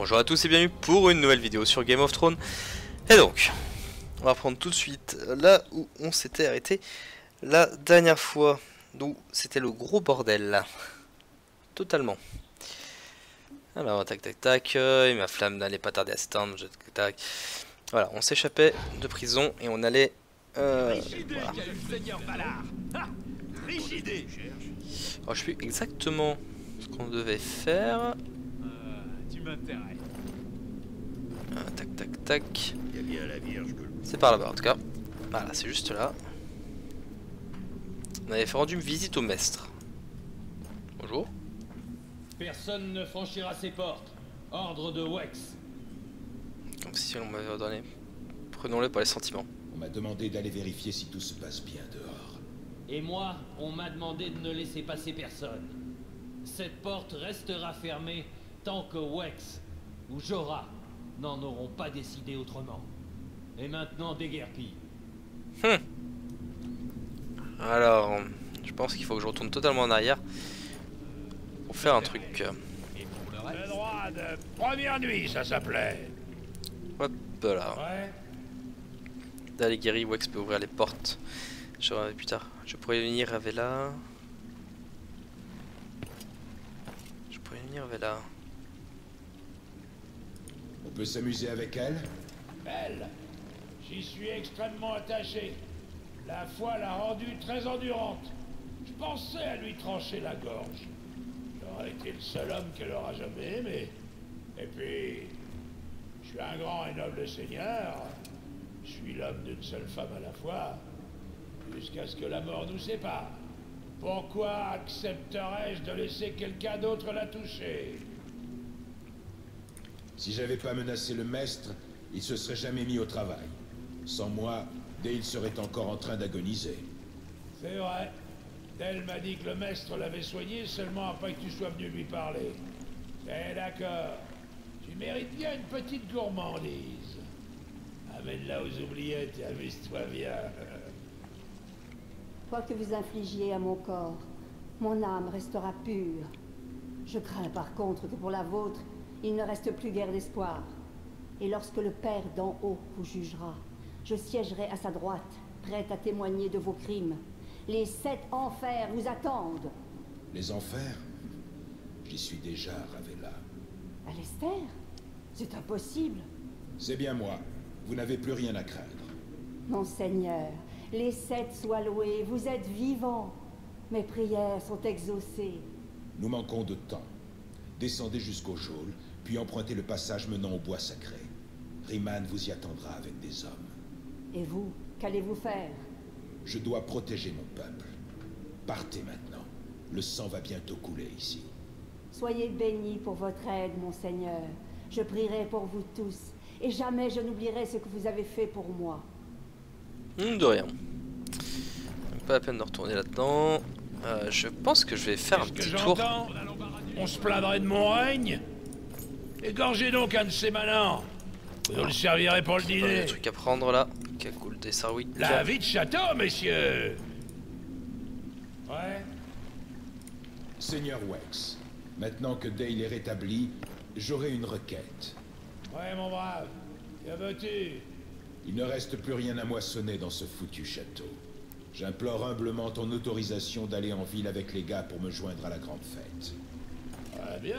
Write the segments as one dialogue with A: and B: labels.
A: Bonjour à tous et bienvenue pour une nouvelle vidéo sur Game of Thrones. Et donc, on va prendre tout de suite là où on s'était arrêté la dernière fois. D'où c'était le gros bordel là. Totalement. Alors, tac tac tac, et ma flamme n'allait pas tarder à s'éteindre. Tac tac. Voilà, on s'échappait de prison et on allait... Euh, voilà. Alors, je sais plus exactement ce qu'on devait faire. Ah, tac, tac, tac. C'est par là-bas en tout cas. Voilà, c'est juste là. On avait fait rendu une visite au maître. Bonjour.
B: Personne ne franchira ses portes. Ordre de Wex.
A: Comme si on m'avait ordonné. Prenons-le par les sentiments.
C: On m'a demandé d'aller vérifier si tout se passe bien dehors.
B: Et moi, on m'a demandé de ne laisser passer personne. Cette porte restera fermée tant que Wex ou Jorah n'en auront pas décidé autrement. Et maintenant, déguerpis.
A: Hum. Alors, je pense qu'il faut que je retourne totalement en arrière pour faire un truc.
D: Le droit de première nuit, ça s'appelait.
A: Hop là.
B: Ouais
A: D'aller guérir, Wex peut ouvrir les portes. Je reviendrai plus tard. Je pourrais venir à Vela. Je pourrais venir à Vela.
C: On peut s'amuser avec elle
D: Elle, j'y suis extrêmement attaché. La foi l'a rendue très endurante. Je pensais à lui trancher la gorge. J'aurais été le seul homme qu'elle aura jamais aimé. Et puis, je suis un grand et noble seigneur. Je suis l'homme d'une seule femme à la fois. Jusqu'à ce que la mort nous sépare. Pourquoi accepterais-je de laisser quelqu'un d'autre la toucher?
C: Si j'avais pas menacé le maître, il se serait jamais mis au travail. Sans moi, Dale serait encore en train d'agoniser.
D: C'est vrai. Dell m'a dit que le maître l'avait soigné seulement après que tu sois venu lui parler. C'est d'accord. Tu mérites bien une petite gourmandise. Amène-la aux oubliettes et amuse-toi bien.
E: Quoi que vous infligiez à mon corps, mon âme restera pure. Je crains par contre que pour la vôtre, il ne reste plus guère d'espoir. Et lorsque le Père d'en haut vous jugera, je siégerai à sa droite, prête à témoigner de vos crimes. Les sept enfers vous attendent.
C: Les enfers? J'y suis déjà, Ravella.
E: Alester C'est impossible.
C: C'est bien moi. Vous n'avez plus rien à craindre.
E: Mon Seigneur, les sept soient loués, vous êtes vivant. Mes prières sont exaucées.
C: Nous manquons de temps. Descendez jusqu'au geôle, puis empruntez le passage menant au bois sacré. Riman vous y attendra avec des hommes.
E: Et vous, qu'allez-vous faire?
C: Je dois protéger mon peuple. Partez maintenant. Le sang va bientôt couler ici.
E: Soyez bénis pour votre aide, mon Seigneur. Je prierai pour vous tous, et jamais je n'oublierai ce que vous avez fait pour moi.
A: Hum, de rien. Pas la peine de retourner là-dedans. Euh, je pense que je vais faire un
D: que
A: petit tour.
D: On se plaindrait de mon règne? Égorgez donc un de ces malins. Vous nous le servirez pour le
A: Il y a
D: dîner.
A: des trucs à prendre là. Cagoule des sarwick.
D: La vie de château, messieurs Ouais
C: Seigneur Wex, maintenant que Dale est rétabli, j'aurai une requête.
D: Ouais, mon brave. Que veux-tu?
C: Il ne reste plus rien à moissonner dans ce foutu château. J'implore humblement ton autorisation d'aller en ville avec les gars pour me joindre à la grande fête.
D: Très bien.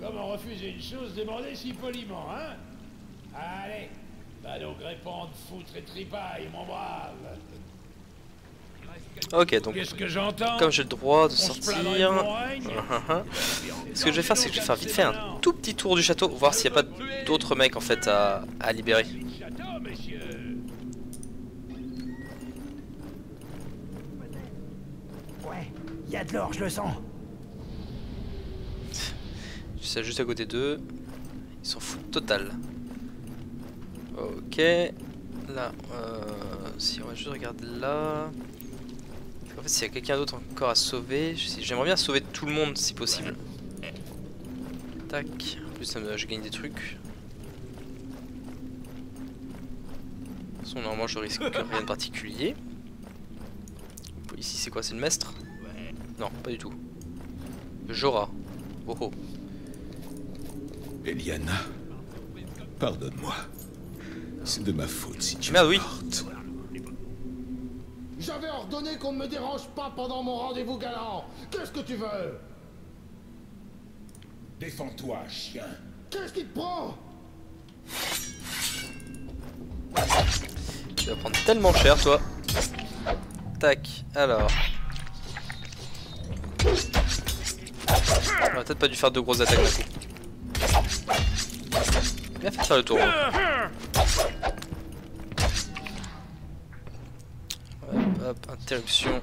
D: Comment refuser une chose demandée si poliment, hein? Allez, va donc répondre foutre et tripaille, mon brave.
A: Ok, donc
D: Qu'est-ce que j'entends?
A: comme j'ai le droit de
D: On
A: sortir,
D: règne
A: ce que je vais faire, c'est que je vais faire vite fait un tout petit tour du château, voir s'il n'y a pas d'autres mecs en fait à, à libérer.
F: Ouais, y a de l'or, je le sens.
A: Je suis juste à côté d'eux. Ils s'en foutent total. Ok. Là, euh, si on va juste regarder là. En fait, s'il y a quelqu'un d'autre encore à sauver, j'aimerais bien sauver tout le monde si possible. Tac. En plus, ça me, je gagne des trucs. De toute façon, normalement, je risque rien de particulier. Ici, c'est quoi C'est le maître? Non, pas du tout. Jorah. Oh oh.
C: Eliana, pardonne-moi. C'est de ma faute si tu
A: Merde,
C: es
A: oui.
C: morte.
G: J'avais ordonné qu'on ne me dérange pas pendant mon rendez-vous galant. Qu'est-ce que tu veux?
C: Défends-toi, chien.
G: Qu'est-ce qui te prend?
A: Tu vas prendre tellement cher, toi. Tac, alors. On aurait peut-être pas dû faire deux grosses attaques d'un coup. Fait de faire le tour. hein. Hop, hop, interruption.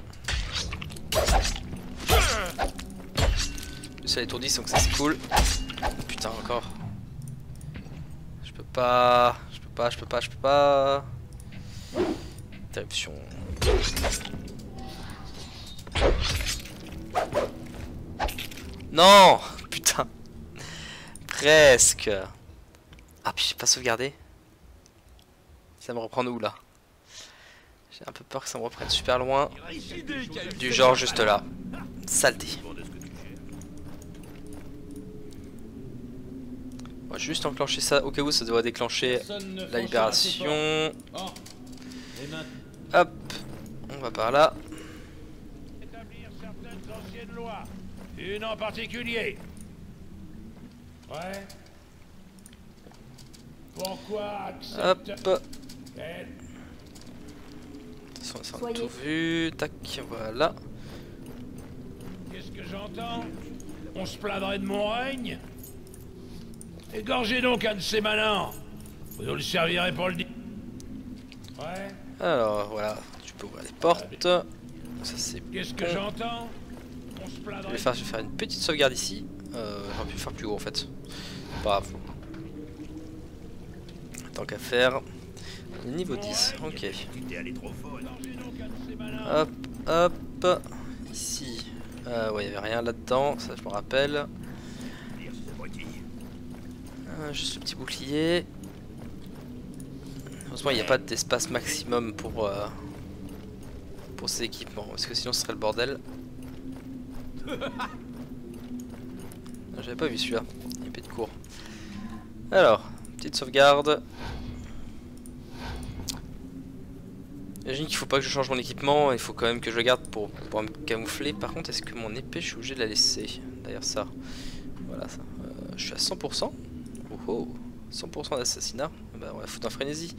A: Ça étourdit, donc ça c'est cool. Putain, encore. Je peux pas, je peux pas, je peux pas, je peux pas. Interruption. Non Putain Presque Ah puis j'ai pas sauvegardé Ça me reprend où là? J'ai un peu peur que ça me reprenne super loin Du genre juste là Saleté On va juste enclencher ça au cas où ça doit déclencher la libération Hop On va par là
D: Établir certaines anciennes lois. Une en particulier. Ouais. Pourquoi
A: Hop Ils sont- ils sont
E: Soyez-
A: tout vu. Tac, voilà.
D: Qu'est-ce que j'entends? On se plaindrait de mon règne Égorgez donc un de ces malins Vous nous le servirez pour le dire. Ouais.
A: Alors voilà, tu peux ouvrir les portes. Ça c'est
D: Qu'est-ce que
A: bon.
D: j'entends? On se
A: Je vais, faire, je vais faire une petite sauvegarde ici. Euh, J'aurais pu faire plus gros en fait. Pas grave. Tant qu'à faire. Niveau 10, ok. Hop, hop. Ici. Euh, ouais, il avait rien là-dedans, ça je me rappelle. Euh, juste le petit bouclier. Heureusement, il n'y a pas d'espace maximum pour, euh, pour ces équipements, parce que sinon ce serait le bordel. J'avais pas vu celui-là, épée de cours. Alors, petite sauvegarde. J'imagine qu'il faut pas que je change mon équipement, il faut quand même que je le garde pour me camoufler. Par contre, est-ce que mon épée, je suis obligé de la laisser D'ailleurs, ça? Voilà, ça. Euh, je suis à 100%. Oh oh 100% d'assassinat. Bah, on va foutre en frénésie.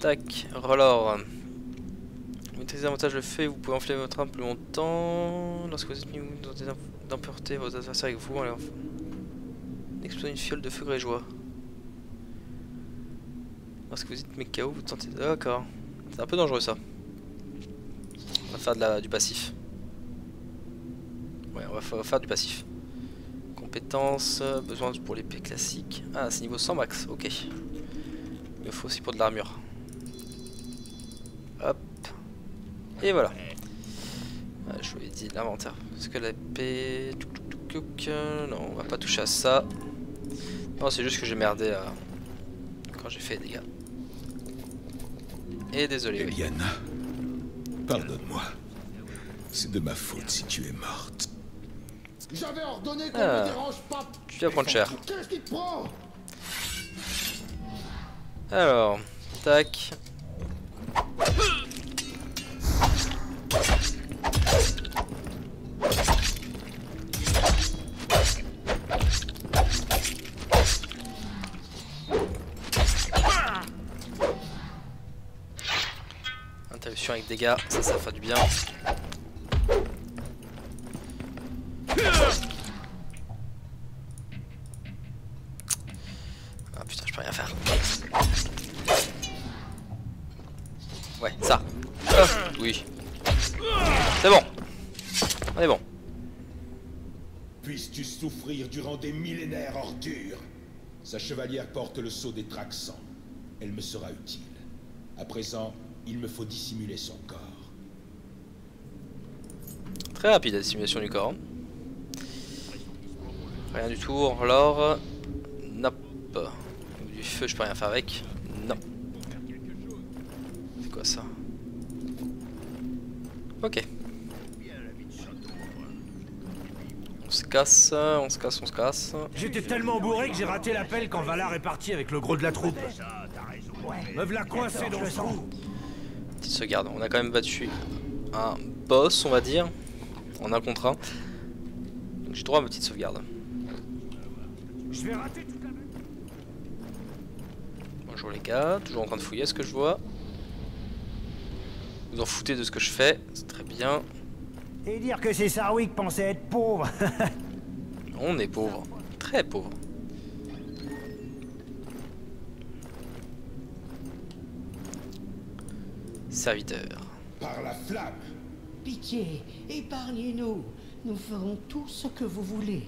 A: Tac. Vous maîtrisez davantage le fait, vous pouvez enfler votre arme plus longtemps. Lorsque vous êtes mis d'emporter vos adversaires avec vous, en leur exploser une fiole de feu grégeois. Lorsque vous êtes mécao, vous tentez. D'accord. C'est un peu dangereux ça. On va faire du passif. Ouais, on va fa- faire du passif. Compétences, besoin pour l'épée classique. Ah, c'est niveau 100 max, ok. Il me faut aussi pour de l'armure. Hop. Et voilà. Ouais, je vous l'ai dit, l'inventaire. Parce que l'épée... Non, on va pas toucher à ça. Non, c'est juste que j'ai merdé euh, quand j'ai fait des dégâts. Et désolé, oui.
C: Eliana, pardonne-moi. C'est de ma faute si tu es morte.
G: J'avais ordonné qu'on
A: Ah.
G: ne me dérange pas.
A: Tu vas prendre cher.
G: Qu'est-ce qui te prend?
A: Alors, tac. Ça, ça fait du bien. Ah putain, je peux rien faire. Ouais, ça. Ah, oui. C'est bon. On est bon.
C: Puisses-tu souffrir durant des millénaires, ordure Sa chevalière porte le sceau des Traxans. Elle me sera utile. À présent, il me faut dissimuler son corps.
A: Très rapide la simulation du corps. Rien du tout. Or, Nope. Du feu, je peux rien faire avec. Non. C'est quoi ça Ok. se casse, on se casse, on se casse.
F: J'étais tellement bourré que j'ai raté l'appel quand Valar est parti avec le gros de la troupe. Me v'là coincé dans le trou.
A: Sauvegarde, on a quand même battu un boss, on va dire, en un contre un. Donc j'ai droit à ma petite sauvegarde.
F: Je vais rater toute la
A: Bonjour les gars, toujours en train de fouiller ce que je vois. Vous en foutez de ce que je fais, c'est très bien.
F: Et dire que c'est Sarwick pensait être pauvre.
A: On est pauvre, très pauvre. Serviteur.
C: Par la flamme
H: Pitié, épargnez-nous. Nous ferons tout ce que vous voulez.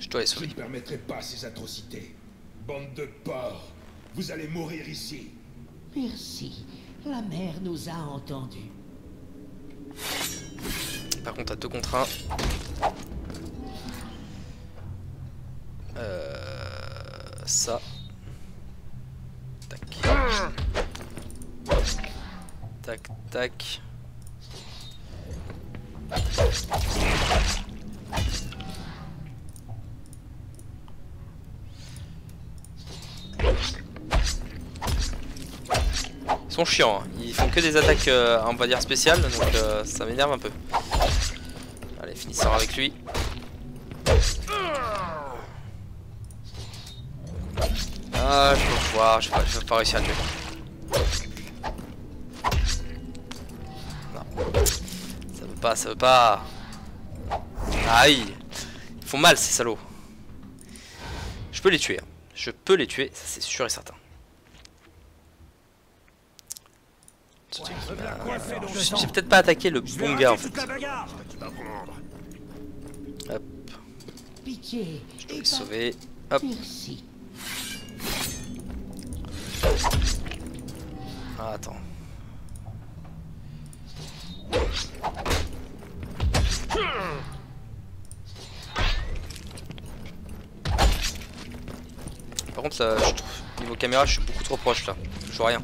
A: Je dois les
C: Je
A: sauver.
C: ne permettrai pas ces atrocités? Bande de porcs Vous allez mourir ici
H: Merci. La mère nous a entendus.
A: Par contre, à 2 contre 1. Euh, ça. Tac, tac. Ils sont chiants, hein. ils font que des attaques, euh, on va dire spéciales, donc euh, ça m'énerve un peu. Allez, finissons avec lui. Ah, je peux voir, je vais pas, je vais pas réussir à le tuer. Pas, ça veut pas. Aïe. Ils font mal ces salauds. Je peux les tuer. hein. Je peux les tuer, ça c'est sûr et certain. J'ai peut-être pas attaqué le bon gars en fait.
H: Pitié,
A: Je dois les sauver. Hop. Ah, attends. Par contre, je trouve, niveau caméra, je suis beaucoup trop proche là. Je vois rien.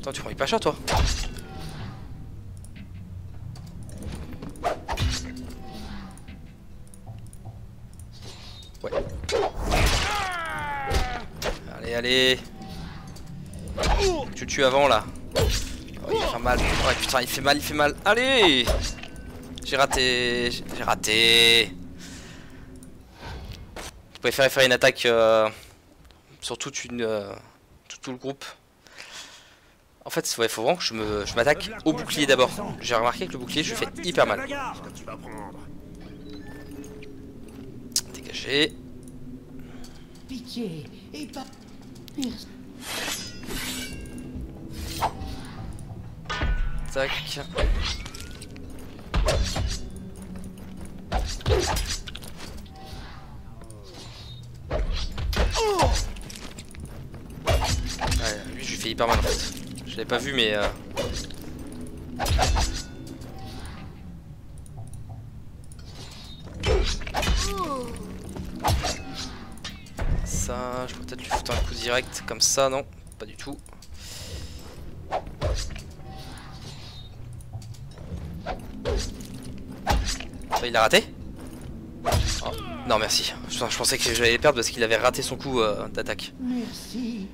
A: Attends, tu prends pas cher toi Ouais. Allez, allez. Tu tues avant là. Oh, il faire mal. Ouais, putain, il fait mal, il fait mal. Allez J'ai raté. J'ai raté. Je préférais faire une attaque euh, sur toute une, euh, tout, le groupe. En fait, il faut vraiment que je m'attaque au bouclier d'abord. J'ai remarqué que le bouclier, je fais hyper mal. Dégagé. Tac. Ouais, lui je lui fais hyper mal en fait. Je l'avais pas vu mais... euh, Ça, je peux peut-être lui foutre un coup direct comme ça, non Pas du tout. Il a raté Oh, Non merci, je, je pensais que j'allais perdre parce qu'il avait raté son coup euh, d'attaque.
H: Merci.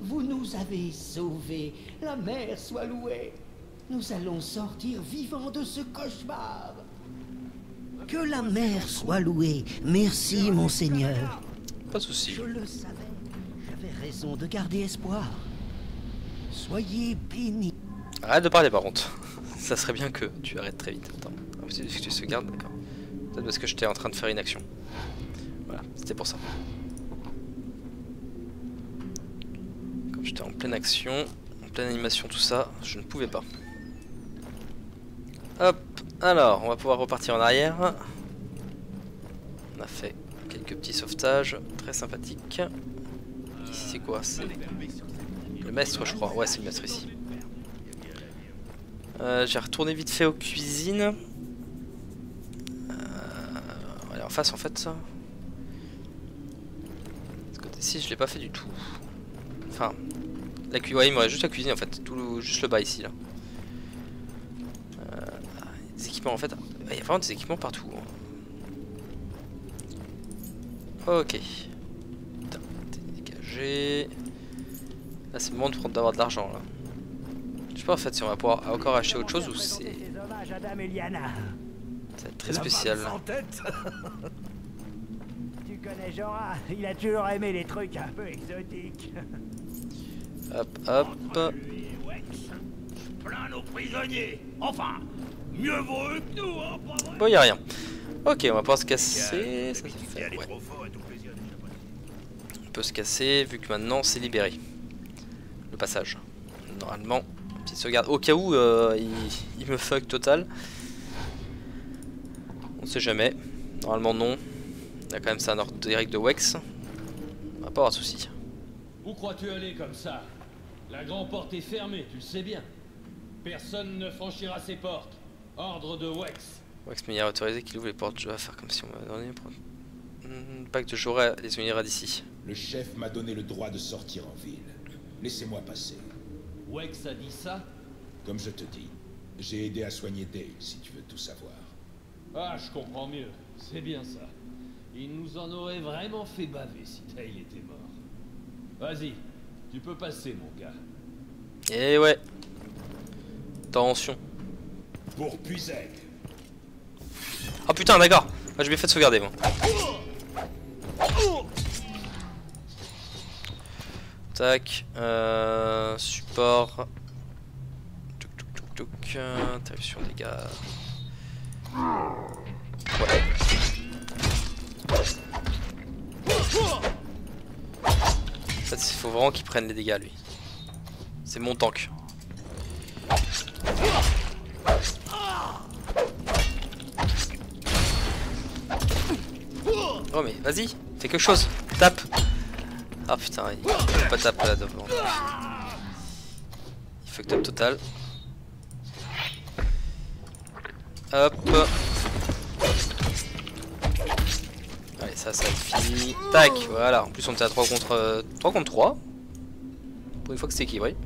H: Vous nous avez sauvés. La mère soit louée. Nous allons sortir vivants de ce cauchemar. Que la mère soit louée. Merci, monseigneur.
A: Pas de soucis.
H: Je le savais. J'avais raison de garder espoir. Soyez bénis.
A: Arrête de parler par contre. Ça serait bien que tu arrêtes très vite. Attends. Ah, c'est que tu se gardes, d'accord. Peut-être parce que j'étais en train de faire une action. Voilà, c'était pour ça. Comme j'étais en pleine action, en pleine animation, tout ça, je ne pouvais pas. Hop, alors, on va pouvoir repartir en arrière. On a fait quelques petits sauvetages très sympathiques. Ici, c'est quoi? C'est le maître, je crois. Ouais, c'est le maître ici. Euh, J'ai retourné vite fait aux cuisines. Euh, on va aller en face en fait. ça. Ce côté-ci, je l'ai pas fait du tout. Enfin, la cuisine, ouais, il me reste juste la cuisine en fait. Tout le- juste le bas ici là. équipements en fait. Il y a vraiment des équipements partout. hein. Ok. Putain, dégagé. Là c'est le moment d'avoir de l'argent là. Je sais pas en fait si on va pouvoir encore acheter autre chose ou c'est très spécial.
F: tu connais Jorah, il a toujours aimé les trucs un peu exotiques.
A: Hop hop.
F: Plein nos prisonniers. Enfin, mieux vaut eux que nous, hein, pas vrai
A: Bon y a rien. Ok on va pouvoir se casser. Ça, ça fait- ouais.
F: trop fort à tout plaisir déjà.
A: On peut se casser vu que maintenant c'est libéré. Le passage. Normalement, petite sauvegarde. Au cas où euh, il, il me fuck total. On sait jamais. Normalement non. Il y a quand même ça un ordre direct de Wex. On va pas avoir de soucis.
B: Où crois-tu aller comme ça? La grande porte est fermée, tu le sais bien. Personne ne franchira ces portes. Ordre de Wex.
A: Wex m'a autorisé qu'il ouvre les portes. Je vais faire comme si on m'avait donné. Pas que de j'aurais les unira d'ici.
C: Le chef m'a donné le droit de sortir en ville. Laissez-moi passer.
B: Wex a dit ça?
C: Comme je te dis, j'ai aidé à soigner Dale, si tu veux tout savoir.
B: Ah, je comprends mieux. C'est bien ça. Il nous en aurait vraiment fait baver si Dale était mort. Vas-y, tu peux passer, mon gars.
A: Et ouais. Attention.
C: Pour Puisec,
A: Oh putain d'accord. Ah, je m'ai fait sauvegarder moi. Tac, euh, support. Touk touk touk touk. Interruption dégâts. En fait, il faut vraiment qu'il prenne les dégâts lui. C'est mon tank. Oh mais vas-y, fais quelque chose, tape. Ah putain, il peut pas taper là devant. Il fucked up total. Hop. Allez, ça, ça fini. Tac, voilà. En plus, on était à 3 contre, euh, 3 contre 3. Pour une fois que c'est équilibré.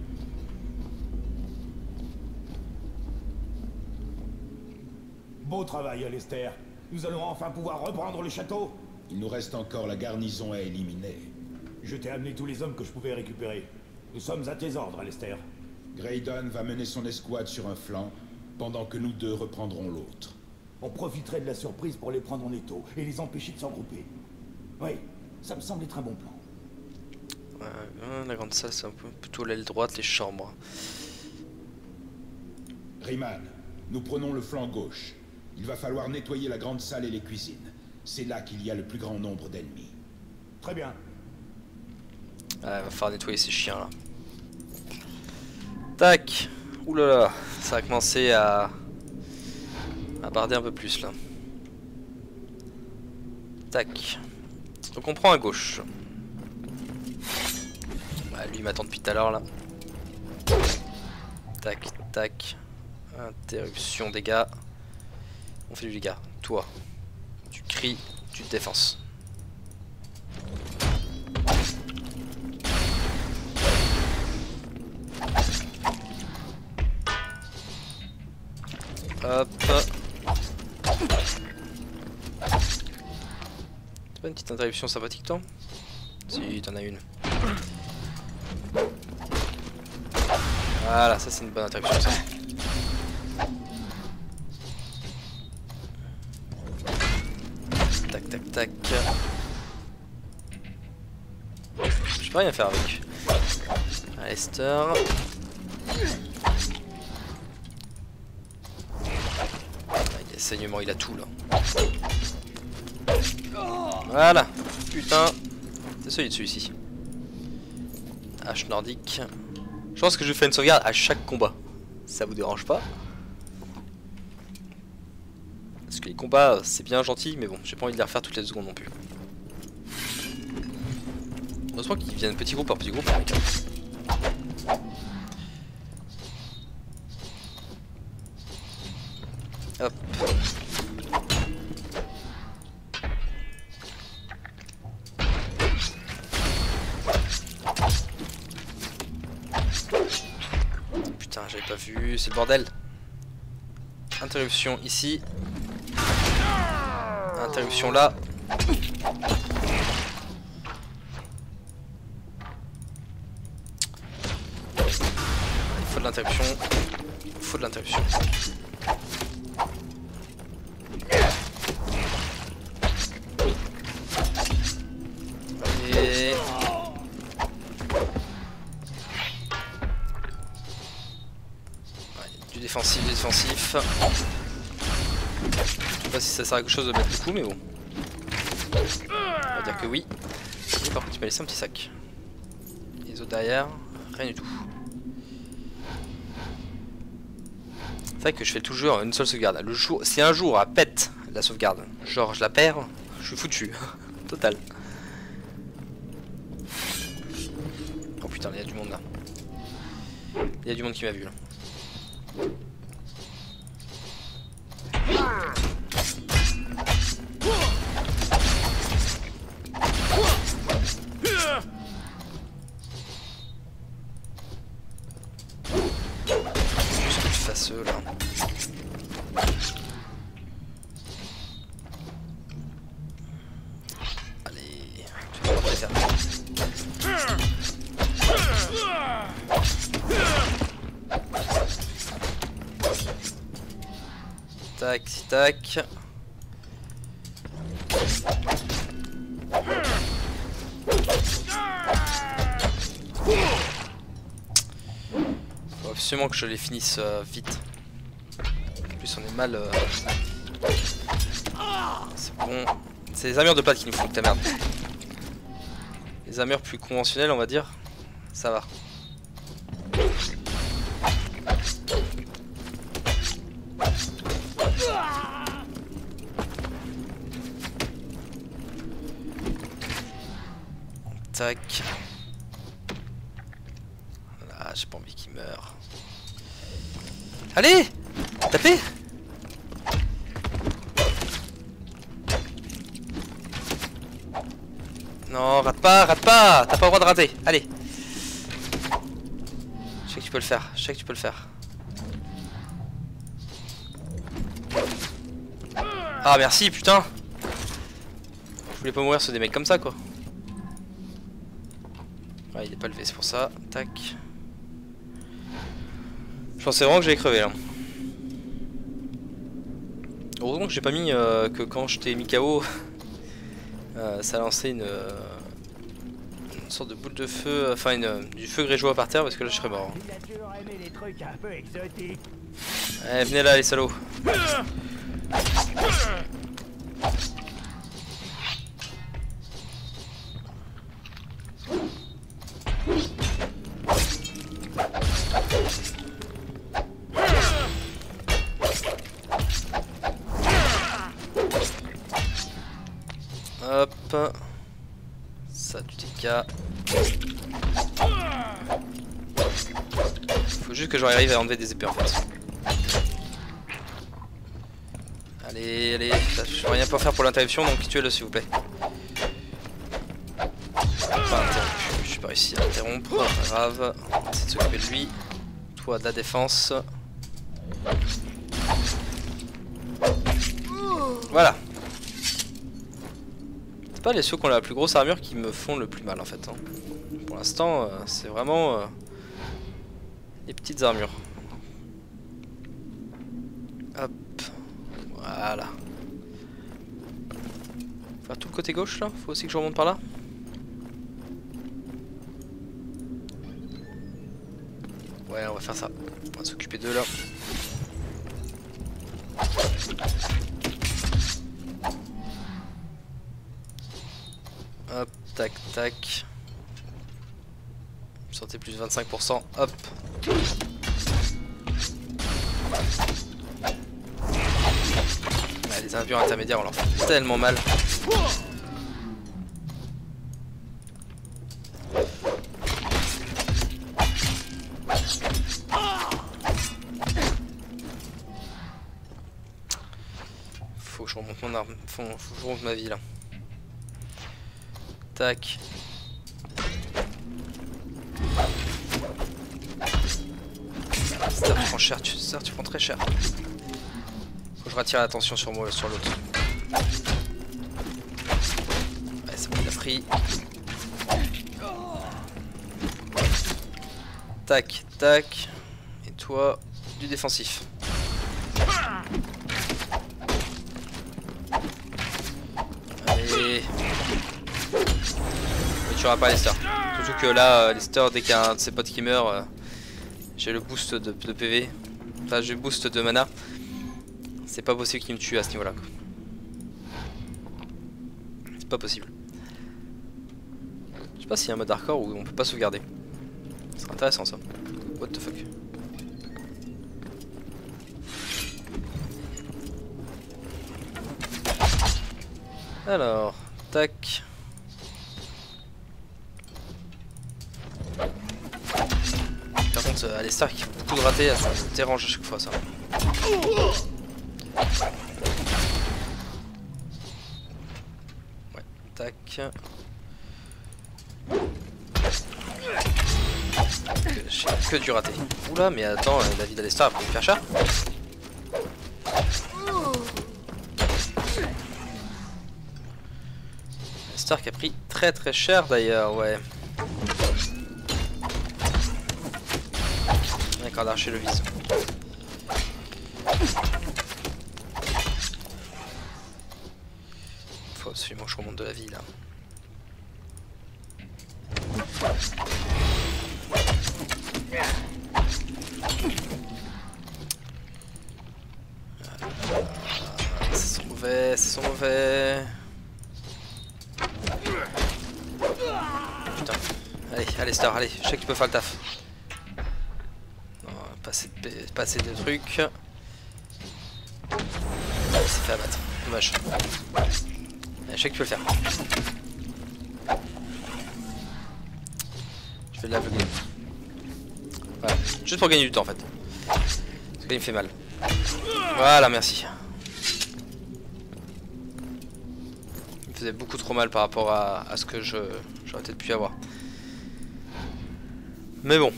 G: Beau travail, Alester. Nous allons enfin pouvoir reprendre le château.
C: il nous reste encore la garnison à éliminer.
G: Je t'ai amené tous les hommes que je pouvais récupérer. Nous sommes à tes ordres, Alester.
C: Graydon va mener son escouade sur un flanc, pendant que nous deux reprendrons l'autre.
G: On profiterait de la surprise pour les prendre en étau et les empêcher de s'engrouper. Oui, ça me semble être un bon plan.
A: Ouais, la grande salle, c'est un peu plutôt l'aile droite, les chambres.
C: Riemann, nous prenons le flanc gauche. Il va falloir nettoyer la grande salle et les cuisines. C'est là qu'il y a le plus grand nombre d'ennemis.
G: Très bien.
A: Ah, va falloir nettoyer ces chiens là. Tac Oulala, ça va commencer à... à barder un peu plus là. Tac. Donc on prend à gauche. Ouais, lui m'attend depuis tout à l'heure là. Tac, tac. Interruption dégâts. On fait du dégât. Toi, tu cries, tu te défenses. Hop. C'est pas une petite interruption sympathique toi Si, t'en as une. Voilà, ça c'est une bonne interruption ça. Tac tac tac. Je peux rien faire avec. Lester. Ah, il a tout là. Voilà. Putain. C'est solide celui-ci. H nordique. Je pense que je fais une sauvegarde à chaque combat. Ça vous dérange pas Parce que les combats, c'est bien gentil, mais bon, j'ai pas envie de les refaire toutes les secondes non plus. Heureusement qu'ils viennent petit groupe par petit groupe. Putain, j'avais pas vu, c'est le bordel. Interruption ici. Interruption là. Il faut de l'interruption. Il faut de l'interruption. Je sais pas si ça sert à quelque chose de mettre du coup, mais bon. On va dire que oui. Et par contre, il m'a laissé un petit sac. Les autres derrière, rien du tout. C'est vrai que je fais toujours une seule sauvegarde. Le jour, si un jour à pète la sauvegarde, genre je la perds, je suis foutu. Total. Oh putain, il y a du monde là. Il y a du monde qui m'a vu là. Juste que tu fasses eux là. Tac. Faut absolument que je les finisse euh, vite. En plus, on est mal. euh, C'est bon. C'est les armures de plate qui nous font que ta merde. Les armures plus conventionnelles, on va dire, ça va. Allez Tapez Non, rate pas, rate pas T'as pas le droit de rater, allez Je sais que tu peux le faire, je sais que tu peux le faire. Ah merci, putain Je voulais pas mourir sur des mecs comme ça, quoi. Ouais, il est pas levé, c'est pour ça. Tac. Je pensais vraiment que j'allais crever, là. Heureusement que j'ai pas mis euh, que quand je t'ai mis KO, euh, ça a lancé une, euh, une sorte de boule de feu, enfin une, du feu grégeois par terre parce que là je serais mort.
F: Il a toujours aimé les trucs un peu exotiques.
A: Eh, venez là les salauds. Juste que j'arrive à enlever des épées en fait. Allez, allez, je vais rien pouvoir faire pour l'interruption donc tuez-le s'il vous plaît. Pas je suis pas réussi à interrompre, pas grave. Essayer de s'occuper de lui. Toi de la défense. Voilà. C'est pas les ceux qui ont la plus grosse armure qui me font le plus mal en fait. hein. Pour l'instant, euh, c'est vraiment euh, les petites armures. Hop. Voilà. Faire tout le côté gauche là Faut aussi que je remonte par là Ouais, on va faire ça. On va s'occuper d'eux là. Hop, tac, tac. Santé plus 25%. Hop. Les armures intermédiaires, on leur fait tellement mal. Faut que je remonte mon arme. Faut que je remonte ma vie là. Tac. Tu, prends très cher. Faut que je rattire l'attention sur moi, sur l'autre. Ouais, c'est bon, il a pris. Tac, tac. Et toi, du défensif. Allez. Mais tu auras pas Lester. Surtout que là, euh, Lester, dès qu'il y a un de ses potes qui meurt, euh, j'ai le boost de, PV. Enfin, j'ai le boost de mana. C'est pas possible qu'il me tue à ce niveau-là. C'est pas possible. Je sais pas s'il y a un mode hardcore où on peut pas sauvegarder. C'est intéressant ça. What the fuck. Alors, tac. Euh, Alistar qui fait beaucoup de ratés, ça me dérange à chaque fois ça. Ouais, tac. Que, j'ai que du raté. Oula, mais attends, euh, la vie d'Alistar a pris hyper cher. Alistar qui a pris très très cher d'ailleurs, ouais. D'accord, l'archer le vise. Faut absolument que je remonte de la vie là. Ça sent mauvais, sent mauvais. Putain. Allez, allez Star, allez, je sais que tu peux faire le taf. Non, pas assez de, trucs. Il s'est fait abattre, dommage. Je sais que tu peux le faire. Je vais l'aveugler. Voilà, juste pour gagner du temps en fait. Parce qu'il me fait mal. Voilà, merci. Il me faisait beaucoup trop mal par rapport à, à ce que j'aurais peut-être pu avoir. Mais bon.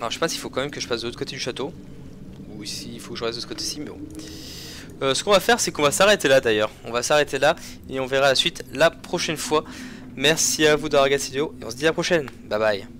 A: Alors je sais pas s'il faut quand même que je passe de l'autre côté du château. Ou ici il faut que je reste de ce côté-ci, mais bon. Euh, ce qu'on va faire c'est qu'on va s'arrêter là d'ailleurs. On va s'arrêter là et on verra la suite la prochaine fois. Merci à vous d'avoir regardé cette vidéo et on se dit à la prochaine. Bye bye.